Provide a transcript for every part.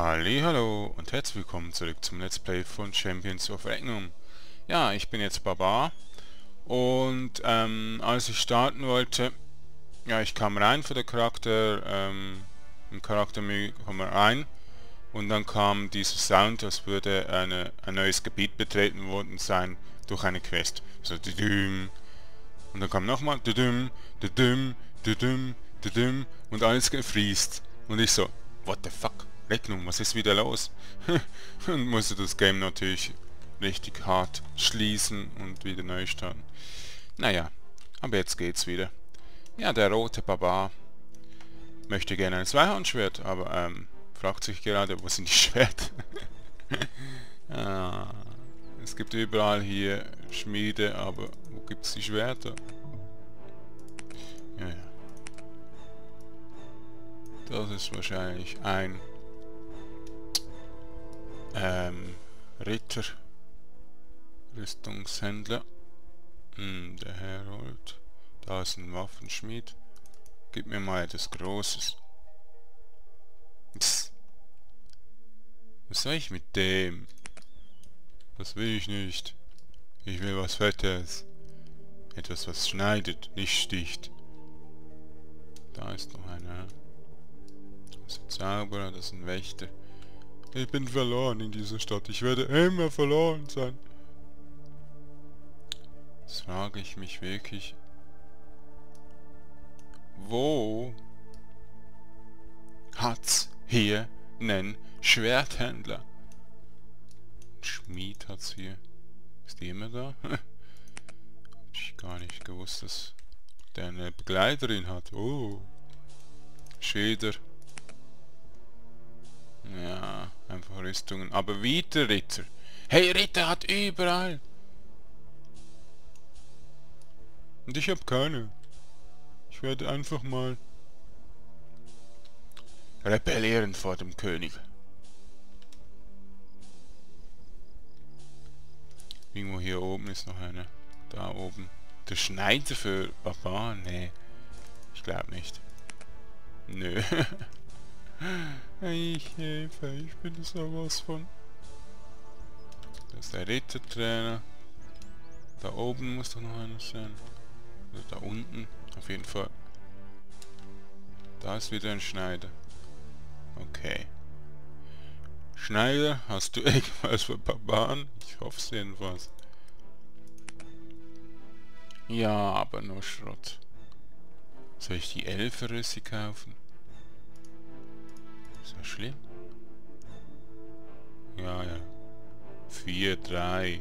Hallo und herzlich willkommen zurück zum Let's Play von Champions of Regnum. Ja, ich bin jetzt Barbar und ähm, als ich starten wollte, ja, ich kam rein für den Charakter, ähm, im Charaktermenü kam rein und dann kam dieser Sound, als würde eine, ein neues Gebiet betreten worden sein durch eine Quest. So, düdüm. Und dann kam nochmal, düdüm, düdüm, düdüm, düdüm und alles gefriest. Und ich so, what the fuck? Rechnung, was ist wieder los? und musste das Game natürlich richtig hart schließen und wieder neu starten. Naja, aber jetzt geht's wieder. Ja, der rote Barbar möchte gerne ein Zweihandschwert, aber ähm, fragt sich gerade, wo sind die Schwerter? ah, es gibt überall hier Schmiede, aber wo gibt's die Schwerter? Ja, ja. Das ist wahrscheinlich ein ähm, Ritter, Rüstungshändler, hm, der Herold, da ist ein Waffenschmied, gib mir mal etwas Großes. Psst. Was soll ich mit dem? Das will ich nicht. Ich will was Fettes. Etwas, was schneidet, nicht sticht. Da ist noch einer. Das ist ein Zauberer, das ist ein Wächter. Ich bin verloren in dieser Stadt. Ich werde immer verloren sein. Das frage ich mich wirklich. Wo hat's hier nen Schwerthändler? Schmied hat's hier. Ist die immer da? Hab ich gar nicht gewusst, dass der eine Begleiterin hat. Oh. Schäder. Ja, einfach Rüstungen. Aber wieder Ritter. Hey, Ritter hat überall. Und ich habe keine. Ich werde einfach mal rebellieren vor dem König. Irgendwo hier oben ist noch eine. Da oben. Der Schneider für Baba? Nee. Ich glaube nicht. Nö. Ich helfe, ich bin sowas von. Das ist der Rittertrainer. Da oben muss doch noch einer sein. Oder da unten, auf jeden Fall. Da ist wieder ein Schneider. Okay. Schneider, hast du irgendwas für Barbaren? Ich hoffe es jedenfalls. Ja, aber nur Schrott. Soll ich die Elferrüsse kaufen? Ist das schlimm? Ja, ja. 4, 3,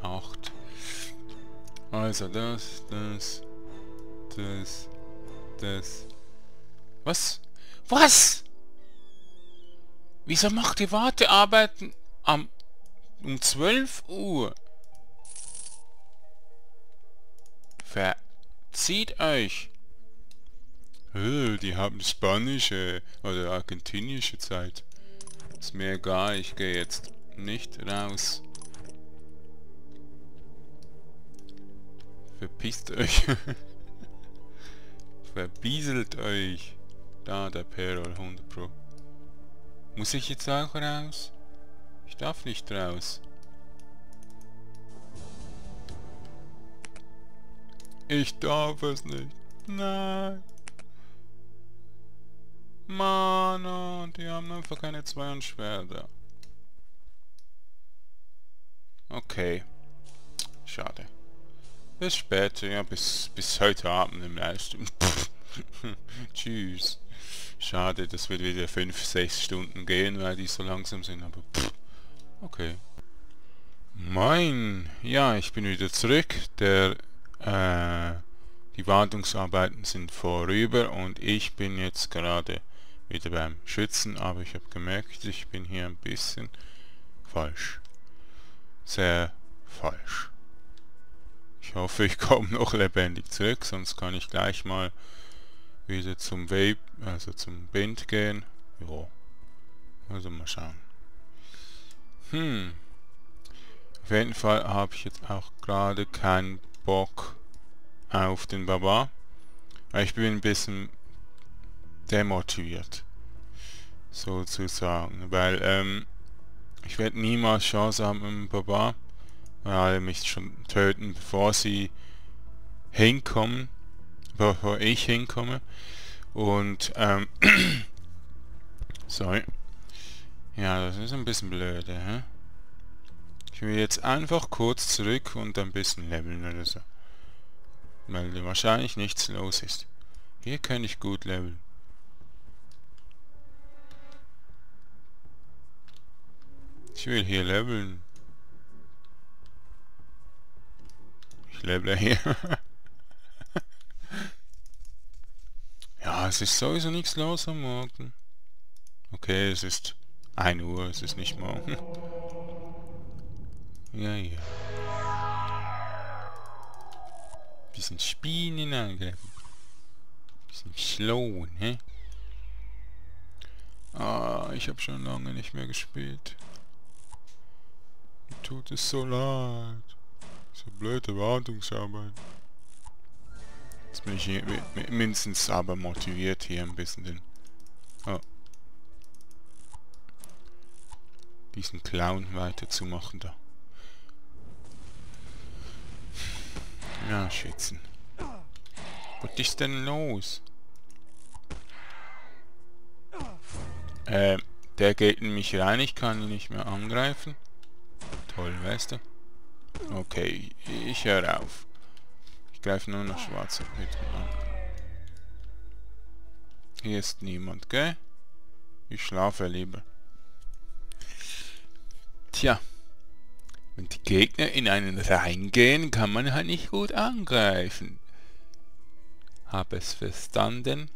8. Also das, das, das, das. Was? Was? Wieso macht ihr Wartearbeiten am um 12 Uhr? Verzieht euch. Die haben spanische oder argentinische Zeit. Ist mir egal, ich gehe jetzt nicht raus. Verpisst euch. Verbieselt euch. Da, der Perol, 100 Pro. Muss ich jetzt auch raus? Ich darf nicht raus. Ich darf es nicht. Nein. Mann, die haben einfach keine zwei Schwerter. Okay. Schade. Bis später, ja, bis, bis heute Abend im Livestream. Tschüss. Schade, das wird wieder 5-6 Stunden gehen, weil die so langsam sind, aber pff, okay. Moin, ja, ich bin wieder zurück. Der, äh, die Wartungsarbeiten sind vorüber und ich bin jetzt gerade wieder beim Schützen, aber ich habe gemerkt, ich bin hier ein bisschen falsch. Sehr falsch. Ich hoffe, ich komme noch lebendig zurück, sonst kann ich gleich mal wieder zum Vape, also zum Bind gehen. Ja. Also mal schauen. Hm. Auf jeden Fall habe ich jetzt auch gerade keinen Bock auf den Baba. Ich bin ein bisschen demotiviert. Sozusagen. Weil, ähm, ich werde niemals Chance haben mit dem Barbar, weil mich schon töten, bevor sie hinkommen, bevor ich hinkomme. Und, ähm, sorry. Ja, das ist ein bisschen blöde, hä? Ich will jetzt einfach kurz zurück und ein bisschen leveln oder so. Weil wahrscheinlich nichts los ist. Hier kann ich gut leveln. Ich will hier leveln. Ich levele hier. ja, es ist sowieso nichts los am Morgen. Okay, es ist 1 Uhr, es ist nicht morgen. ja, ja. Bisschen Spinnen angreifen. Bisschen schlau, ne? Ah, ich habe schon lange nicht mehr gespielt. Tut es so leid. So blöde Wartungsarbeit. Jetzt bin ich hier mindestens aber motiviert hier ein bisschen den... Oh. Diesen Clown weiterzumachen da. Ja, schätzen. Was ist denn los? Ähm, der geht in mich rein, ich kann ihn nicht mehr angreifen. Toll, weißt du? Okay, ich höre auf. Ich greife nur noch schwarze Hütten an. Hier ist niemand, gell? Ich schlafe lieber. Tja. Wenn die Gegner in einen reingehen, kann man halt nicht gut angreifen. Hab es verstanden?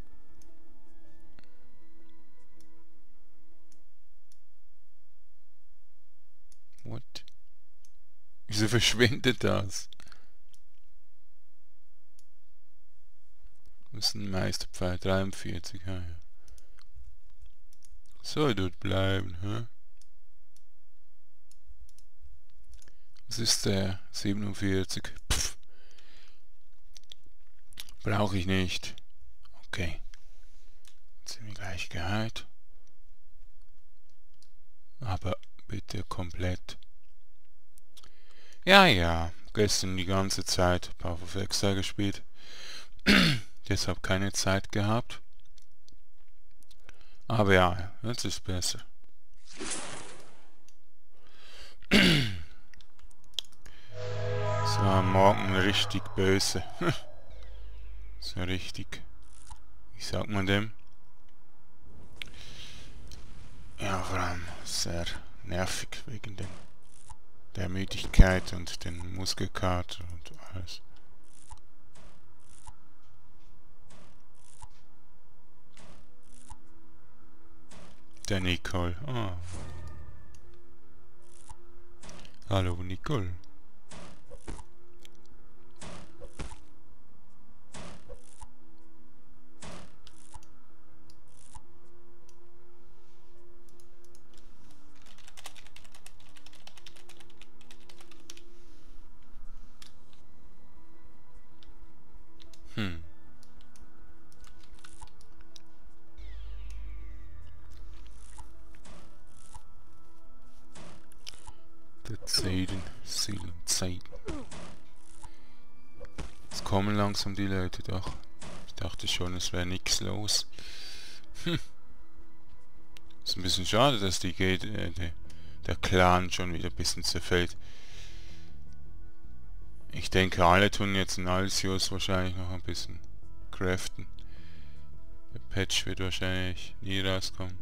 Wieso verschwindet das? Das ist ein Meisterpfeil 43, ja, ja. Soll dort bleiben, hä? Was ist der? 47. Pff. Brauche ich nicht. Okay. Wir gleich geheilt. Aber bitte komplett. Ja, ja. Gestern die ganze Zeit Path of Exile gespielt. Deshalb keine Zeit gehabt. Aber ja, jetzt ist besser. Es war morgen richtig böse. so richtig. Wie sagt man dem? Ja, vor allem sehr nervig wegen den, der Müdigkeit und den Muskelkater und alles. Der Nicole. Oh. Hallo Nicole. Zeiten, Seelen, Zeiten. Jetzt kommen langsam die Leute doch. Ich dachte schon, es wäre nichts los. Hm. Ist ein bisschen schade, dass die, äh, die, der Clan schon wieder ein bisschen zerfällt. Ich denke, alle tun jetzt in Alcius wahrscheinlich noch ein bisschen craften. Der Patch wird wahrscheinlich nie rauskommen.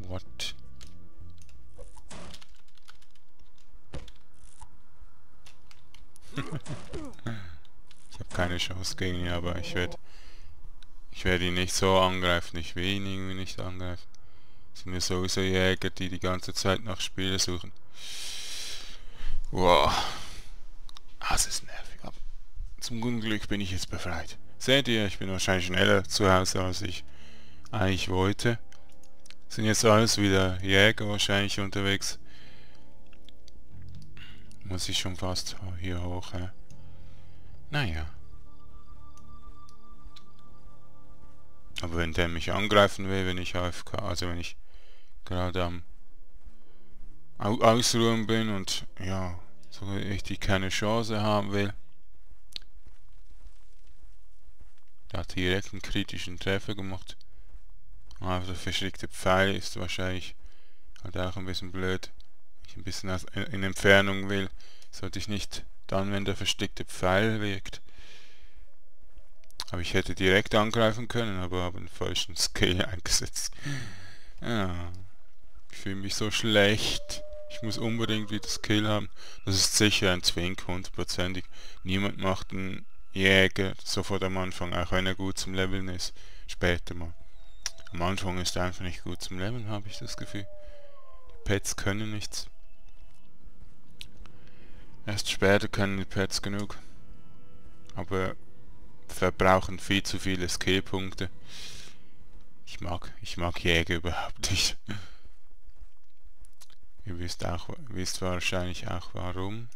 What? Ich habe keine Chance gegen ihn, aber ich werde ich werde ihn nicht so angreifen. Ich will ihn irgendwie nicht angreifen. Das sind ja sowieso Jäger, die die ganze Zeit nach Spiele suchen. Wow. Das ist nervig. Aber zum guten Glück bin ich jetzt befreit. Seht ihr, ich bin wahrscheinlich schneller zu Hause, als ich eigentlich wollte. Sind jetzt alles wieder Jäger wahrscheinlich unterwegs. Muss ich schon fast hier hoch, hä? Naja. Aber wenn der mich angreifen will, wenn ich AFK, also wenn ich gerade am Au Ausruhen bin und ja, so richtig keine Chance haben will, der hat direkt einen kritischen Treffer gemacht. Aber der verschreckte Pfeil ist wahrscheinlich halt auch ein bisschen blöd. Ich ein bisschen in Entfernung will, sollte ich nicht dann, wenn der versteckte Pfeil wirkt, aber ich hätte direkt angreifen können, aber habe einen falschen Skill eingesetzt. Ja, ich fühle mich so schlecht. Ich muss unbedingt wieder Skill haben. Das ist sicher ein Zwink, hundertprozentig. Niemand macht einen Jäger sofort am Anfang, auch wenn er gut zum Leveln ist. Später mal. Am Anfang ist er einfach nicht gut zum Leveln, habe ich das Gefühl. Die Pets können nichts. Erst später können die Pets genug. Aber verbrauchen viel zu viele Skillpunkte. Ich mag, ich mag Jäger überhaupt nicht. Ihr wisst auch, wisst wahrscheinlich auch warum.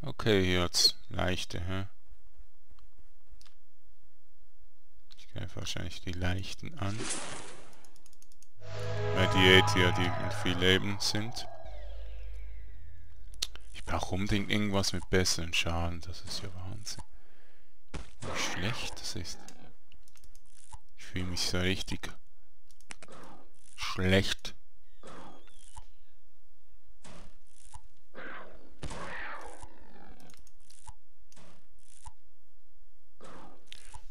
Okay, hier hat's leichte, hä? Ich greife wahrscheinlich die leichten an. Weil die Etier, die mit viel Leben sind. Brauche unbedingt irgendwas mit besseren Schaden, das ist ja Wahnsinn wie schlecht das ist. Ich fühle mich so richtig schlecht.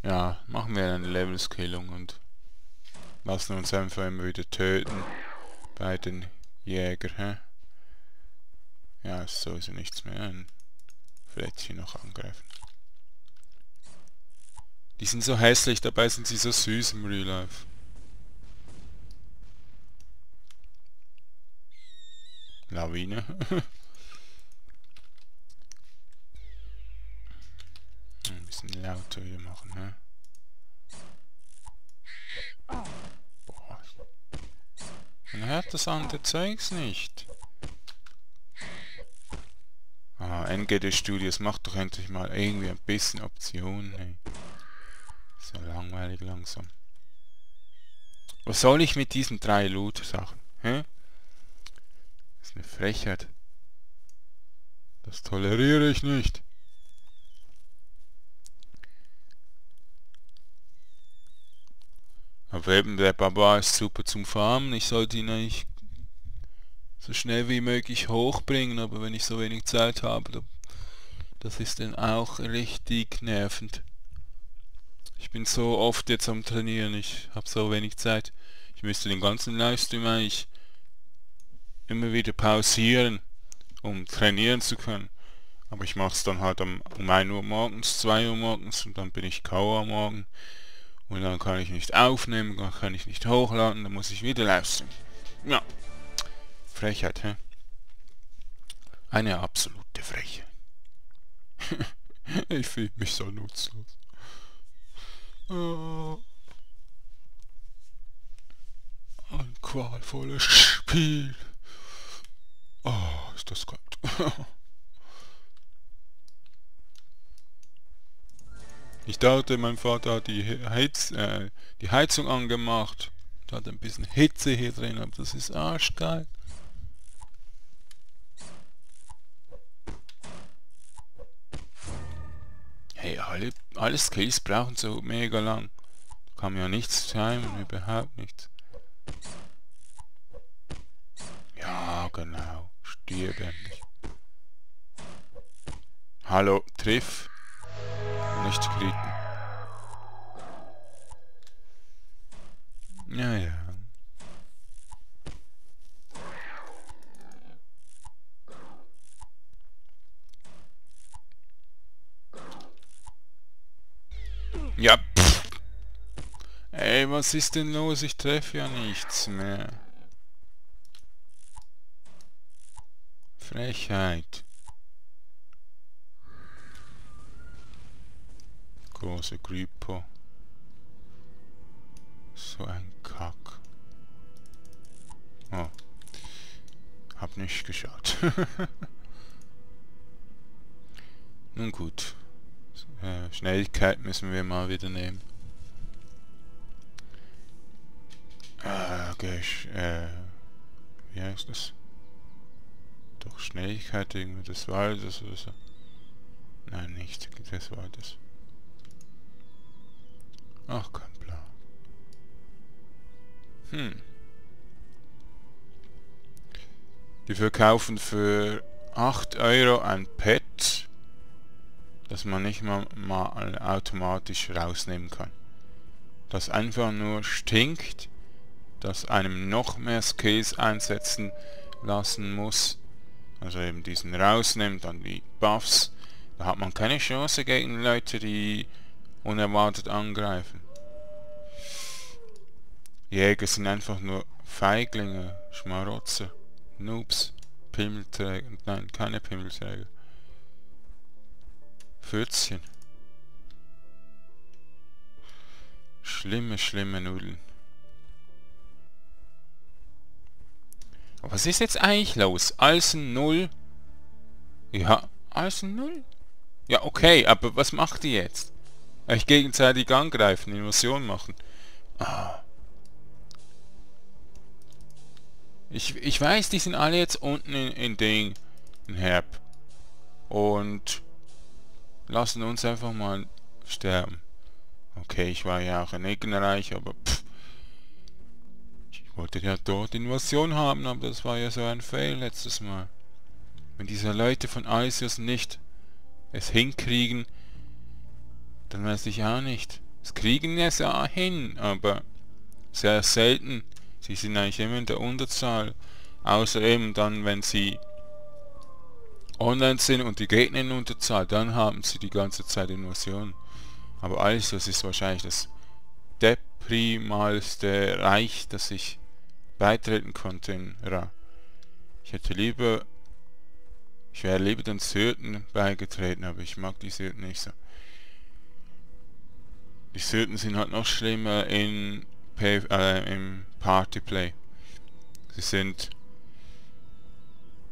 Ja, machen wir eine Level-Skillung und lassen uns einfach immer wieder töten bei den Jäger, hä? Ja, ist sowieso nichts mehr. Ein Flettchen noch angreifen. Die sind so hässlich, dabei sind sie so süß im Real Life. Lawine. Ein bisschen lauter hier machen, ne? Boah. Man hört das andere Zeugs nicht. NGD Studios, macht doch endlich mal irgendwie ein bisschen Optionen, ey. So langweilig langsam. Was soll ich mit diesen drei Loot-Sachen? Das ist eine Frechheit. Das toleriere ich nicht. Aber eben, der Baba ist super zum Farmen. Ich sollte ihn eigentlich so schnell wie möglich hochbringen, aber wenn ich so wenig Zeit habe, das ist dann auch richtig nervend. Ich bin so oft jetzt am Trainieren, ich habe so wenig Zeit. Ich müsste den ganzen Livestream eigentlich immer wieder pausieren, um trainieren zu können. Aber ich mache es dann halt um, um 1 Uhr morgens, 2 Uhr morgens und dann bin ich K.O. am Morgen. Und dann kann ich nicht aufnehmen, dann kann ich nicht hochladen, dann muss ich wieder livestreamen. Ja. Frechheit, hä? Eine absolute Frechheit. ich fühle mich so nutzlos. Ein qualvolles Spiel. Oh, ist das kalt. Ich dachte, mein Vater hat die, Heiz, äh, die Heizung angemacht. Da hat ein bisschen Hitze hier drin, aber das ist arschgeil. Hey, alle, alle Skills brauchen so mega lang. Kann ja nichts timen, überhaupt nichts. Ja, genau. Stirb endlich. Hallo, triff. Nicht kriten. Ja, ja. Ja, pff. Ey, was ist denn los? Ich treffe ja nichts mehr. Frechheit. Große Creeper. So ein Kack. Oh. Hab nicht geschaut. Nun gut. Äh, Schnelligkeit müssen wir mal wieder nehmen. Ah, okay, äh, wie heißt das? Doch Schnelligkeit irgendwie des Waldes oder so. Nein, nicht des Waldes. Ach, kein Plan. Hm. Die verkaufen für 8 Euro ein Pet das man nicht mal, mal automatisch rausnehmen kann. Das einfach nur stinkt, das einem noch mehr Skills einsetzen lassen muss. Also eben diesen rausnimmt, dann die Buffs. Da hat man keine Chance gegen Leute, die unerwartet angreifen. Jäger sind einfach nur Feiglinge, Schmarotzer. Noobs, Pimmelträger, nein, keine Pimmelträger. Pfützchen. Schlimme, schlimme Nudeln. Was ist jetzt eigentlich los? Alsen 0? Ja, Alsen 0? Ja, okay, aber was macht die jetzt? Euch gegenseitig angreifen, Invasion machen. Ah. Ich, ich weiß, die sind alle jetzt unten in, in Ding, in Herb. Und lassen uns einfach mal sterben. Okay, ich war ja auch ein Eggenreich, aber pff. Ich wollte ja dort Invasion haben, aber das war ja so ein Fail letztes Mal. Wenn diese Leute von Isis nicht es hinkriegen, dann weiß ich auch nicht. Es kriegen es ja hin, aber sehr selten. Sie sind eigentlich immer in der Unterzahl. Außer eben dann, wenn sie online sind und die Gegner in Unterzahl, dann haben sie die ganze Zeit Invasion. Aber alles, das ist wahrscheinlich das deprimalste Reich, das ich beitreten konnte in Ra. Ich hätte lieber, ich wäre lieber den Syrten beigetreten, aber ich mag die Syrten nicht so. Die Syrten sind halt noch schlimmer in äh, im Partyplay. Sie sind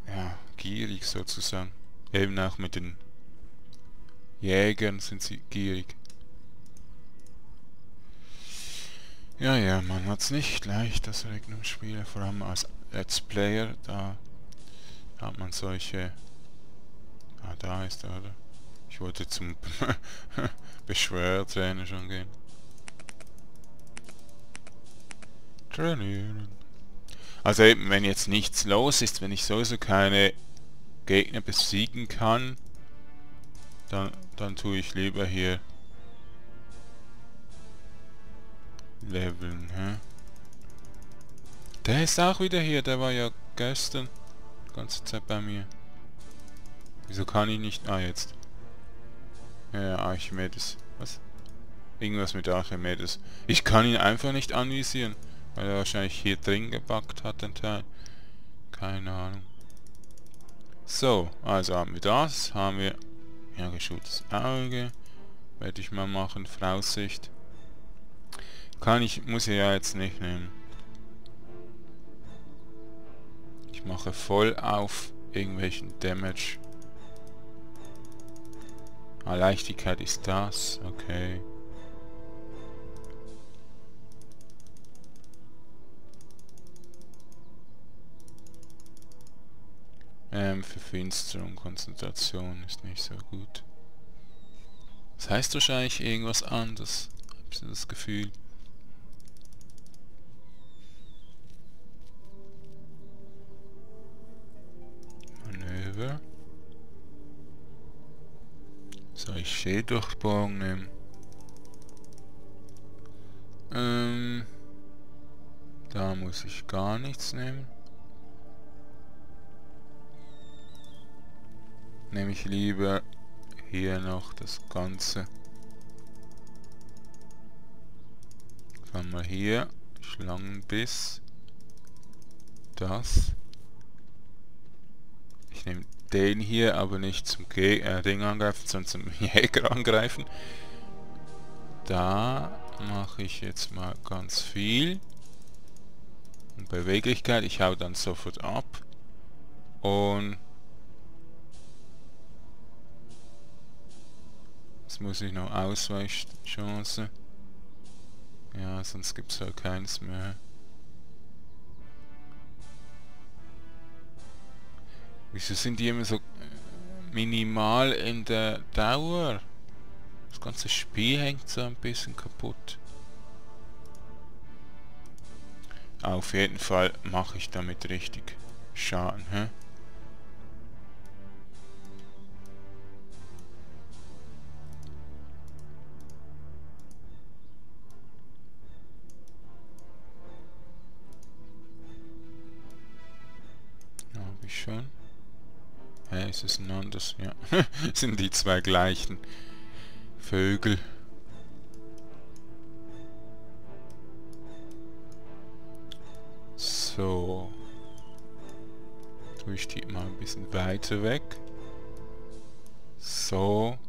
ja gierig sozusagen. Eben auch mit den Jägern sind sie gierig. Ja, ja, man hat's nicht leicht, das Regnum-Spiele, vor allem als Let's Player, da hat man solche... Ah, da ist er, oder? Ich wollte zum Beschwörtrainer schon gehen. Trainieren. Also eben, wenn jetzt nichts los ist, wenn ich sowieso keine Gegner besiegen kann, dann, dann tue ich lieber hier leveln, hä? Der ist auch wieder hier, der war ja gestern die ganze Zeit bei mir. Wieso kann ich nicht... Ah, jetzt. Ja, Archimedes. Was? Irgendwas mit Archimedes. Ich kann ihn einfach nicht anvisieren. Weil er wahrscheinlich hier drin gebackt hat, den Teil. Keine Ahnung. So, also haben wir das. Haben wir... Ja, geschultes Auge. Werde ich mal machen. Fraussicht. Kann ich... Muss ich ja jetzt nicht nehmen. Ich mache voll auf irgendwelchen Damage. Ah, Leichtigkeit ist das. Okay. Ähm, Verfinsterung, Konzentration ist nicht so gut. Das heißt wahrscheinlich irgendwas anderes. Hab ich das Gefühl. Manöver. Soll ich Schädurchbohrung nehmen? Ähm, da muss ich gar nichts nehmen. Nehme ich lieber hier noch das Ganze. Fangen wir hier, Schlangenbiss, das. Ich nehme den hier, aber nicht zum Ge äh, Ding angreifen, sondern zum Jäger angreifen. Da mache ich jetzt mal ganz viel. Und Beweglichkeit, ich hau dann sofort ab. Und Jetzt muss ich noch Ausweichchance. Ja, sonst gibt's halt keins mehr. Wieso sind die immer so äh, minimal in der Dauer? Das ganze Spiel hängt so ein bisschen kaputt. Auf jeden Fall mache ich damit richtig Schaden, hä? Schon. Hä, ist es ein anderes? Ja. Sind die zwei gleichen Vögel. So. Tue ich die mal ein bisschen weiter weg. So.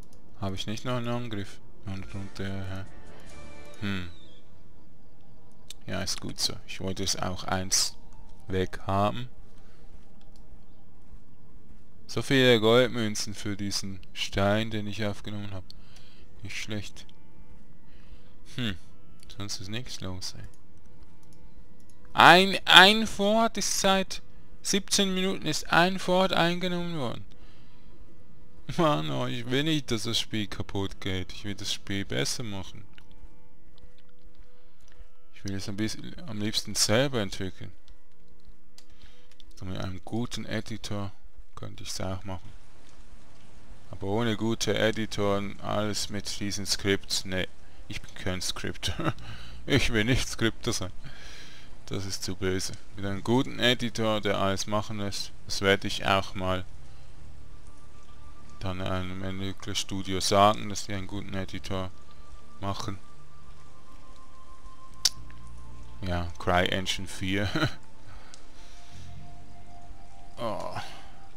Habe ich nicht noch einen Angriff? Und runter. Hm. Ja, ist gut so. Ich wollte es auch eins weg haben. So viele Goldmünzen für diesen Stein, den ich aufgenommen habe. Nicht schlecht. Hm. Sonst ist nichts los, ey. Ein, ein Fort ist seit 17 Minuten ist ein Fort eingenommen worden. Mann, oh, ich will nicht, dass das Spiel kaputt geht. Ich will das Spiel besser machen. Ich will es bisschen am liebsten selber entwickeln. So mit einem guten Editor könnte ich es auch machen. Aber ohne gute Editoren, alles mit diesen Skripts, ne, ich bin kein Skripter. ich will nicht Skripter sein. Das ist zu böse. Mit einem guten Editor, der alles machen lässt, das werde ich auch mal dann einem Entwicklerstudio sagen, dass die einen guten Editor machen. Ja, CryEngine 4. oh,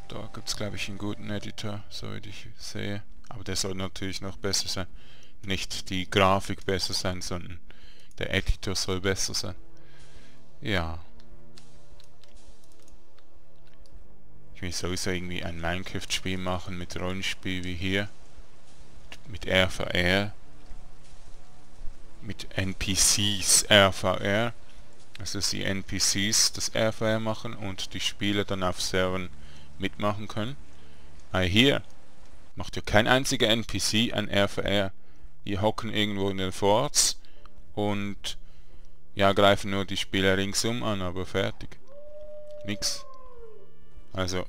da gibt es glaube ich einen guten Editor, soweit ich sehe. Aber der soll natürlich noch besser sein. Nicht die Grafik besser sein, sondern der Editor soll besser sein. Ja. Ich will sowieso irgendwie ein Minecraft-Spiel machen mit Rollenspiel wie hier. Mit RVR. Mit NPCs RVR. Also dass die NPCs das RVR machen und die Spieler dann auf Servern mitmachen können. Weil hier macht ja kein einziger NPC ein RVR. Hier hocken irgendwo in den Forts und ja, greifen nur die Spieler ringsum an, aber fertig. Nix. Also,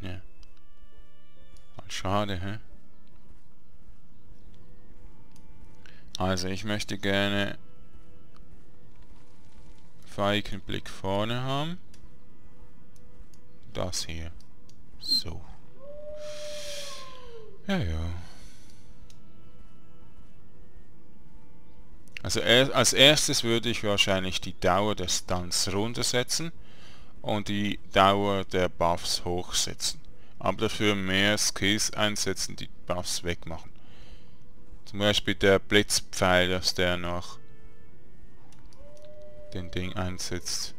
ja. Halt schade, hä? Also, ich möchte gerne Blick vorne haben. Das hier. So. Ja, ja. Also er, als erstes würde ich wahrscheinlich die Dauer des Stunts runtersetzen und die Dauer der Buffs hochsetzen. Aber dafür mehr Skills einsetzen, die Buffs wegmachen. Zum Beispiel der Blitzpfeil, dass der noch den Ding einsetzt.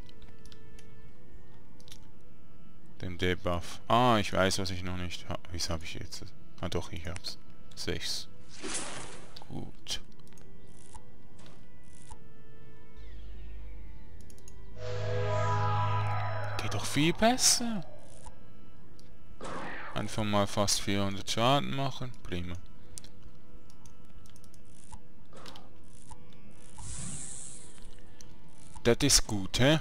Den Debuff. Ah, ich weiß, was ich noch nicht habe. Wieso habe ich jetzt? Ah doch, ich hab's. 6. Gut. doch viel besser. Einfach mal fast 400 Schaden machen. Prima. Das ist gut, hä?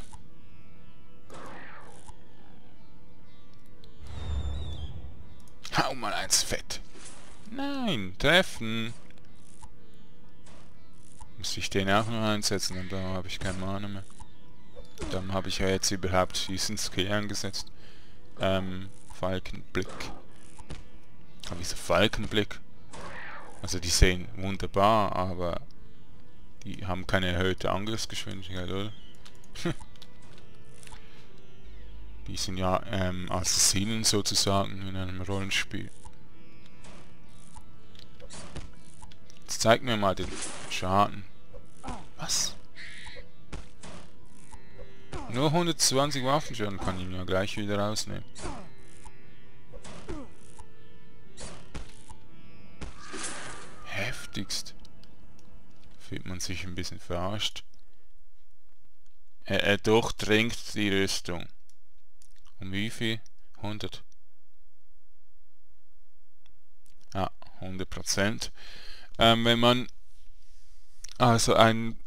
Hau mal eins fett. Nein, treffen. Muss ich den auch noch einsetzen und da habe ich keine Mana mehr. Dann habe ich ja jetzt überhaupt diesen Skill angesetzt. Ähm, Falkenblick. Aber wieso Falkenblick? Also die sehen wunderbar, aber die haben keine erhöhte Angriffsgeschwindigkeit, oder? die sind ja ähm, Assassinen sozusagen in einem Rollenspiel. Jetzt zeig mir mal den Schaden. Was? Nur 120 Waffenschaden kann ich ja gleich wieder rausnehmen. Heftigst. Fühlt man sich ein bisschen verarscht. Er, er durchdringt die Rüstung. Um wie viel? 100. Ja, 100 Prozent. Ähm, wenn man also einen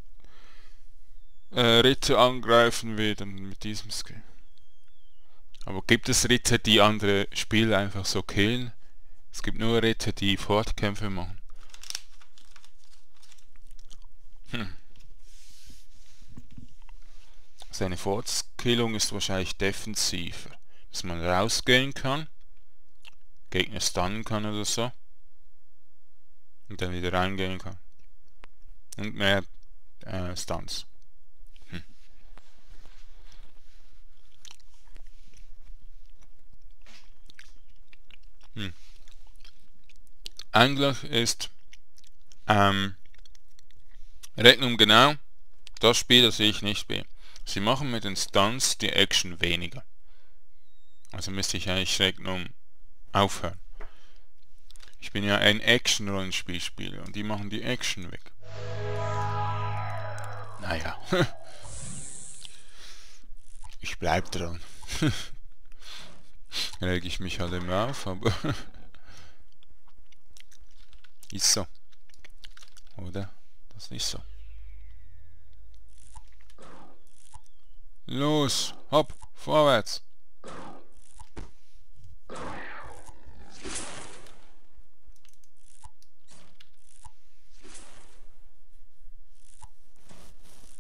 äh, Ritter angreifen will, dann mit diesem Skill. Aber gibt es Ritter, die andere Spieler einfach so killen? Es gibt nur Ritter, die Fortkämpfe machen. Hm. Seine Fortkillung ist wahrscheinlich defensiver. Dass man rausgehen kann, Gegner stunnen kann oder so. Und dann wieder reingehen kann. Und mehr äh, Stunts. Hm. Hm. Eigentlich ist ähm, Rechnung genau das Spiel, das ich nicht spiele. Sie machen mit den Stunts die Action weniger. Also müsste ich eigentlich Rechnung aufhören. Ich bin ja ein Action-Rollenspielspieler und die machen die Action weg. Naja. ich bleib dran. Reg ich mich halt immer auf, aber... ist so. Oder? Das ist so. Los, hopp, vorwärts.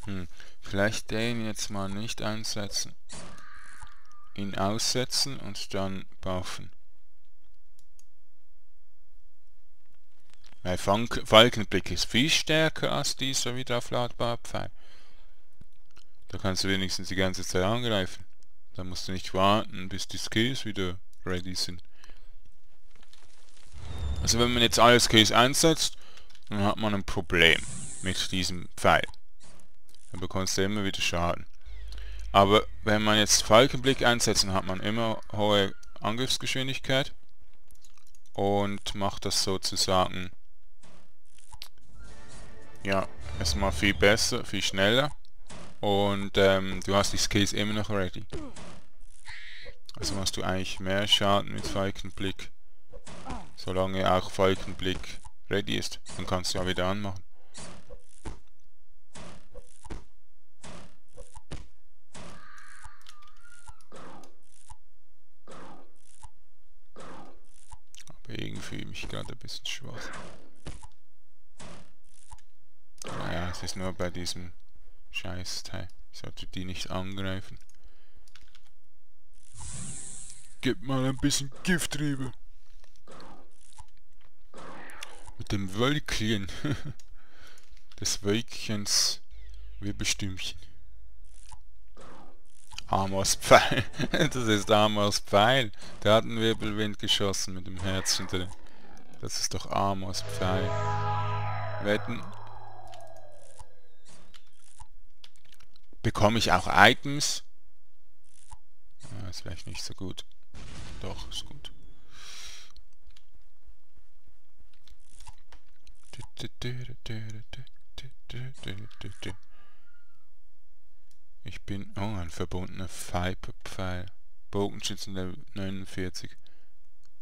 Hm, vielleicht den jetzt mal nicht einsetzen. Ihn aussetzen und dann buffen. Weil Falkenblick ist viel stärker als dieser wieder aufladbare Pfeil. Da kannst du wenigstens die ganze Zeit angreifen. Da musst du nicht warten, bis die Skills wieder ready sind. Also wenn man jetzt alle Skills einsetzt, dann hat man ein Problem mit diesem Pfeil. Dann bekommst du immer wieder Schaden. Aber wenn man jetzt Falkenblick einsetzt, dann hat man immer hohe Angriffsgeschwindigkeit und macht das sozusagen ja, erstmal viel besser, viel schneller und ähm, du hast die Skills immer noch ready. Also machst du eigentlich mehr Schaden mit Falkenblick. Solange auch Falkenblick ready ist. Dann kannst du ja wieder anmachen. Aber irgendwie fühle ich mich gerade ein bisschen schwach. Naja, es ist nur bei diesem Scheißteil. Ich sollte die nicht angreifen. Gib mal ein bisschen Gift rüber. Mit dem Wölkchen des Wölkchens Wirbelstümchen. Amors Pfeil. das ist Amors Pfeil. Der hat einen Wirbelwind geschossen mit dem Herzchen drin. Das ist doch Amors Pfeil. Wetten, Bekomme ich auch Items? Ja, ist vielleicht nicht so gut. Doch, ist gut. Ich bin... Oh, ein verbundener Viper-Pfeil. Bogenschützen Level 49.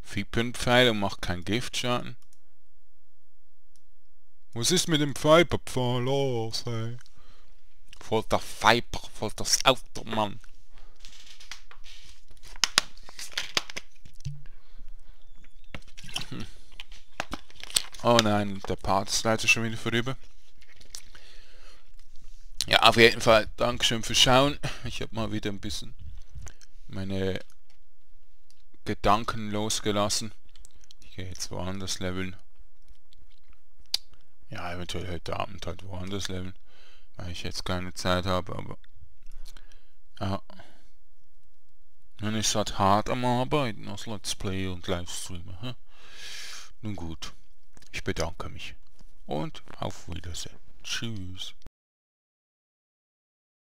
Viper-Pfeil und macht keinen Giftschaden. Was ist mit dem Viper-Pfeil los, ey? Voll der Viper, voll das Auto, Mann. Hm. Oh nein, der Part ist leider schon wieder vorüber. Ja, auf jeden Fall, Dankeschön fürs Schauen. Ich habe mal wieder ein bisschen meine Gedanken losgelassen. Ich gehe jetzt woanders leveln. Ja, eventuell heute Abend halt woanders leveln weil ich jetzt keine Zeit habe, aber ja. Man ist halt hart am Arbeiten als Let's Play und Livestreamer. Hm? Nun gut, ich bedanke mich und auf Wiedersehen. Tschüss.